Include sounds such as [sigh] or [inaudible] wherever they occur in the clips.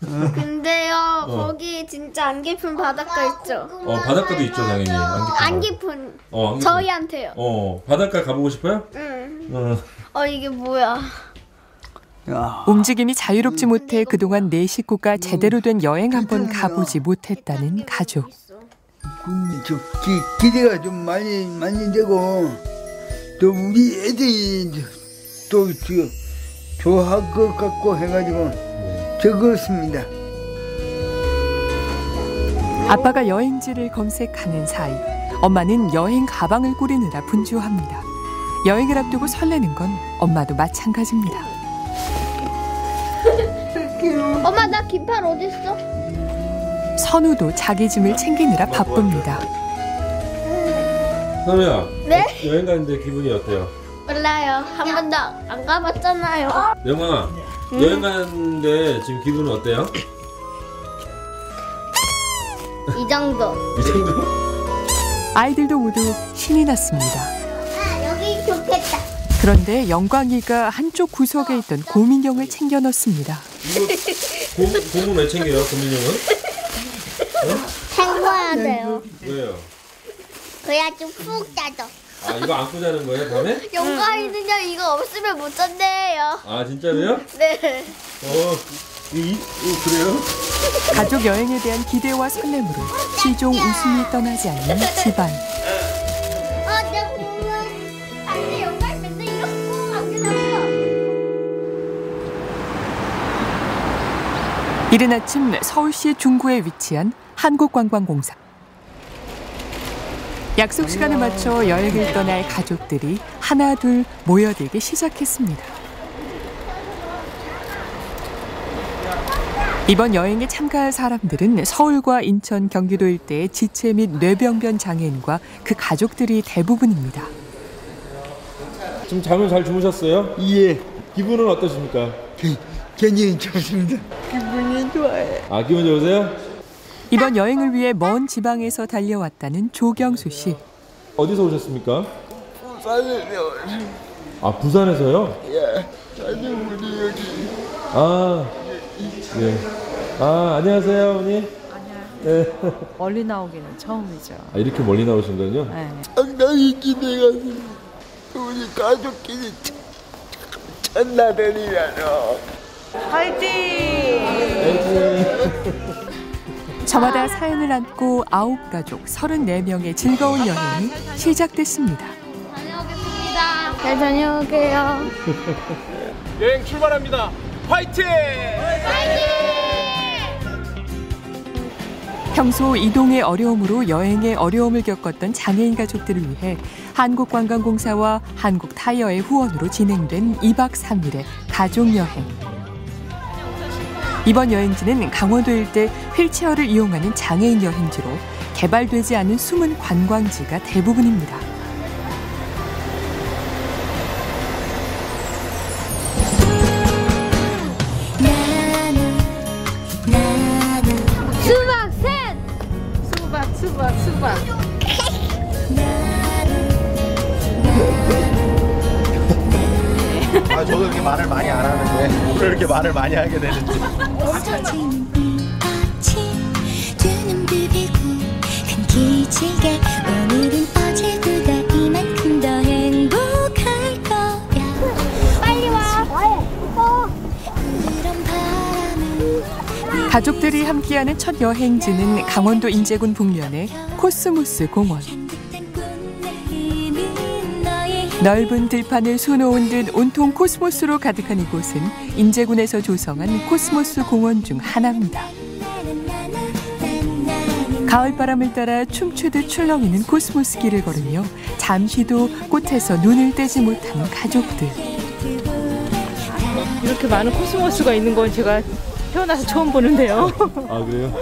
근데요 어. 거기 진짜 안 깊은 바닷가 있죠. 어 바닷가도 있죠 당연히 안 깊은 안 거. 깊은 어, 안 깊은 저희한테요. 어 바닷가 가보고 싶어요? 응. 어. 어 이게 뭐야? 야, 움직임이 자유롭지 못해 그동안 네 식구가 제대로 된 여행 한 번 가보지 못했다는 가족. 근데 저 기, 기대가 좀 많이 많이 되고 또 우리 애들이 또 저, 좋아할 것 같고 해가지고 적었습니다. 아빠가 여행지를 검색하는 사이 엄마는 여행 가방을 꾸리느라 분주합니다. 여행을 앞두고 설레는 건 엄마도 마찬가지입니다. 엄마 나 긴팔 어디 있어? 선우도 자기 짐을 챙기느라 바쁩니다. 선우야 네? 여행 가는데 기분이 어때요? 몰라요. 한 번도 안 가봤잖아요. 영아 여행 가는데 지금 기분은 어때요? 이 정도. 이 정도? 아이들도 모두 신이 났습니다. 아 여기 좋겠다. 그런데 영광이가 한쪽 구석에 있던 고민형을 챙겨 넣습니다. 이거 고, 고문 왜 챙겨요 고민형은? 헹궈야 돼요. 왜요? 그래야 좀푹 짜져. 아 이거 안고 자는 거예요 밤에? 영광이는요 이거 없으면 못 잔대요. 아 진짜로요? 네. 어, 이, 이, 이 그래요? 가족 여행에 대한 기대와 설렘으로 시종 웃음이 떠나지 않는 집안. 아 내가 보면 안돼 맨날. 이른 아침 서울시 중구에 위치한 한국관광공사. 약속 시간에 맞춰 여행을 떠날 가족들이 하나 둘 모여들기 시작했습니다. 이번 여행에 참가할 사람들은 서울과 인천, 경기도 일대의 지체 및 뇌병변 장애인과 그 가족들이 대부분입니다. 지금 잠을 잘 주무셨어요? 예, 기분은 어떠십니까? 게- 굉장히 좋습니다. 기분이 좋아요. 아 기분 좋으세요? 이번 여행을 위해 먼 지방에서 달려왔다는 조경수 씨. 어디서 오셨습니까? 부산에요. 아 부산에서요? 예, 아니 우리 여기 아 예. 아 안녕하세요 어머니. 네. 멀리 나오기는 처음이죠. 아 이렇게 멀리 나오신 거요? 네. 상당히 기대가. 우리 가족끼리 첫- 첫날이라서 저마다 사연을 안고 아홉 가족 34명의 즐거운 여행이 시작됐습니다. 다녀오겠습니다. 잘 다녀올게요. [laughs] 여행 출발합니다. 화이팅! 평소 이동의 어려움으로 여행에 어려움을 겪었던 장애인 가족들을 위해 한국관광공사와 한국타이어의 후원으로 진행된 2박 3일의 가족여행. 이번 여행지는 강원도 일대 휠체어를 이용하는 장애인 여행지로 개발되지 않은 숨은 관광지가 대부분입니다. 수박 셋. 수박, 수박, 수박. 아, 저도 이렇게 말을 많이 안 하는데 왜 이렇게 말을 많이 하게 되는지. 바람은 가족들이 함께하는 첫 여행지는 강원도 인제군 북면의 코스모스 공원. 넓은 들판을 수놓은 듯 온통 코스모스로 가득한 이곳은 인제군에서 조성한 코스모스 공원 중 하나입니다. 가을바람을 따라 춤추듯 출렁이는 코스모스 길을 걸으며 잠시도 꽃에서 눈을 떼지 못하는 가족들. 이렇게 많은 코스모스가 있는 건 제가 태어나서 처음 보는데요. 아 그래요?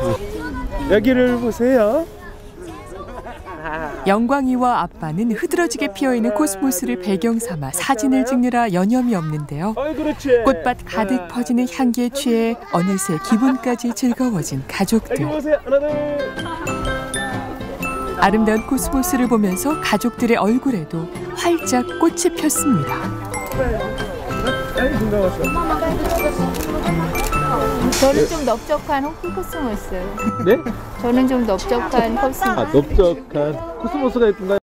여기를 보세요. 영광이와 아빠는 흐드러지게 피어있는 코스모스를 배경 삼아 사진을 찍느라 여념이 없는데요. 꽃밭 가득 퍼지는 향기에 취해 어느새 기분까지 즐거워진 가족들. 아름다운 코스모스를 보면서 가족들의 얼굴에도 활짝 꽃이 폈습니다. 저는 좀 넓적한 코스모스요. 네? 저는 좀 넓적한 코스모스. 아 넓적한 코스모스가 예쁜가요?